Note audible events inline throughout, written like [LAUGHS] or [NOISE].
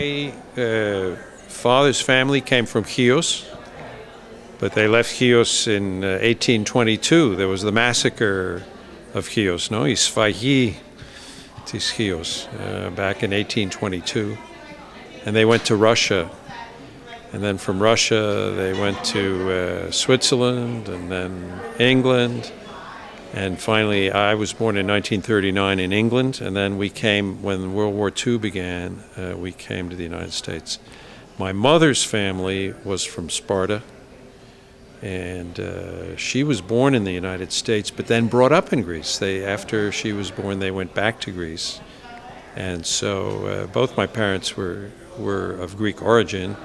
My uh, father's family came from Chios, but they left Chios in uh, 1822. There was the massacre of Chios, no? Isfayi tis Chios, uh, back in 1822. And they went to Russia. And then from Russia, they went to uh, Switzerland and then England. And finally, I was born in 1939 in England, and then we came, when World War II began, uh, we came to the United States. My mother's family was from Sparta, and uh, she was born in the United States, but then brought up in Greece. They, after she was born, they went back to Greece. And so uh, both my parents were, were of Greek origin,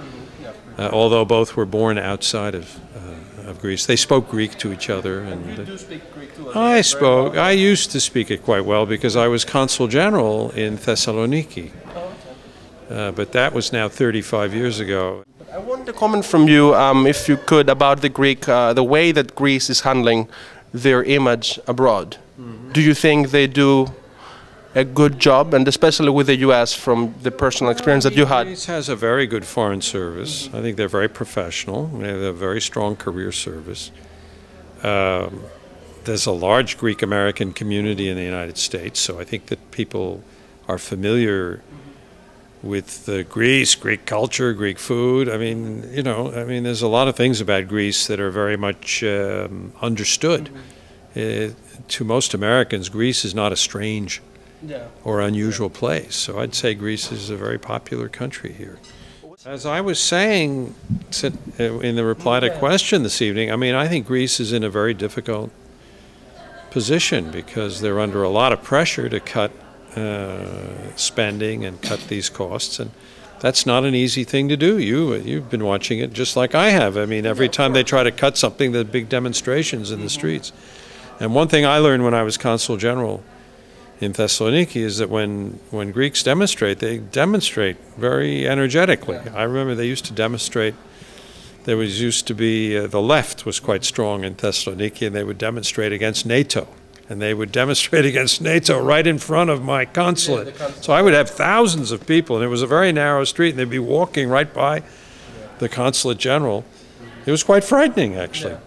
uh, although both were born outside of, uh, of Greece. They spoke Greek to each other. And, You do speak Greek too. I spoke. I used to speak it quite well because I was consul general in Thessaloniki. Uh, but that was now 35 years ago. I want a comment from you, um, if you could, about the Greek, uh, the way that Greece is handling their image abroad. Do you think they do a good job, and especially with the U.S. from the personal experience that you had? Greece has a very good foreign service. I think they're very professional. They have a very strong career service. Um, there's a large Greek American community in the United States, so I think that people are familiar with uh, Greece, Greek culture, Greek food. I mean, you know, I mean, there's a lot of things about Greece that are very much um, understood. Uh, to most Americans, Greece is not a strange Yeah. or unusual place. So I'd say Greece is a very popular country here. As I was saying uh, in the reply to question this evening, I mean, I think Greece is in a very difficult position because they're under a lot of pressure to cut uh, spending and cut these costs, and that's not an easy thing to do. You you've been watching it just like I have. I mean, every time they try to cut something, there's big demonstrations in the streets. And one thing I learned when I was consul general in Thessaloniki is that when, when Greeks demonstrate, they demonstrate very energetically. I remember they used to demonstrate. There was used to be uh, the left was quite strong in Thessaloniki, and they would demonstrate against NATO, and they would demonstrate [LAUGHS] against NATO right in front of my consulate. So I would have thousands of people, and it was a very narrow street, and they'd be walking right by the consulate general. It was quite frightening, actually.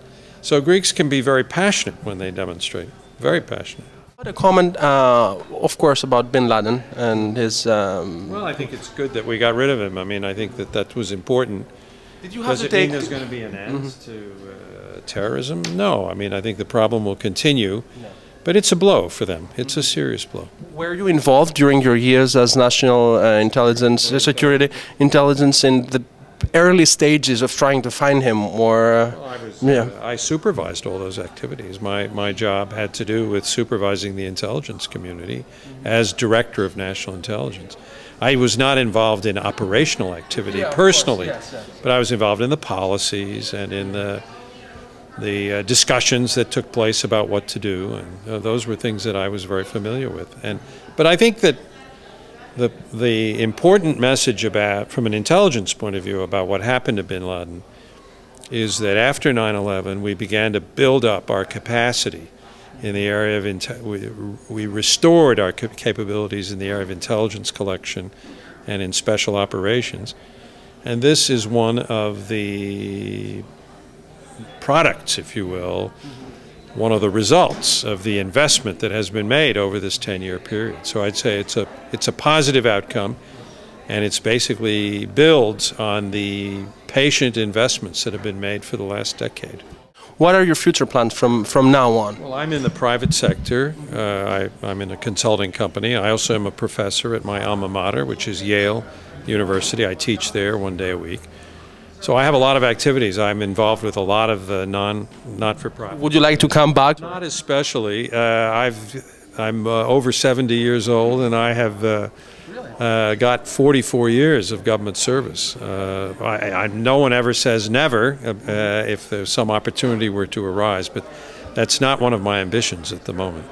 So Greeks can be very passionate when they demonstrate, very passionate. What a comment, uh, of course, about Bin Laden and his. Um, Well, I think it's good that we got rid of him. I mean, I think that that was important. did you have Does to it take? mean there's going to be an end to uh, terrorism? No. I mean, I think the problem will continue, but it's a blow for them. It's a serious blow. Were you involved during your years as national uh, intelligence, uh, security intelligence, in the early stages of trying to find him, or? Uh, I, was, Yeah. uh, I supervised all those activities. My, my job had to do with supervising the intelligence community as director of national intelligence. I was not involved in operational activity personally, but I was involved in the policies and in the the uh, discussions that took place about what to do, and uh, those were things that I was very familiar with. And but I think that the the important message about from an intelligence point of view about what happened to Bin Laden is that after 9/11 we began to build up our capacity in the area of we, we restored our capabilities in the area of intelligence collection and in special operations. And this is one of the products, if you will, one of the results of the investment that has been made over this 10-year period. So I'd say it's a it's a positive outcome, and it's basically builds on the patient investments that have been made for the last decade. what are your future plans from from now on? Well, I'm in the private sector. Uh, I, I'm in a consulting company. I also am a professor at my alma mater, which is Yale University. I teach there one day a week. So I have a lot of activities. I'm involved with a lot of uh, non not-for-profit. Would you like to come back? Not especially. Uh, I've I'm uh, over 70 years old, and I have uh, uh, got 44 years of government service. Uh, I, I, no one ever says never if there's some opportunity were to arise, but that's not one of my ambitions at the moment.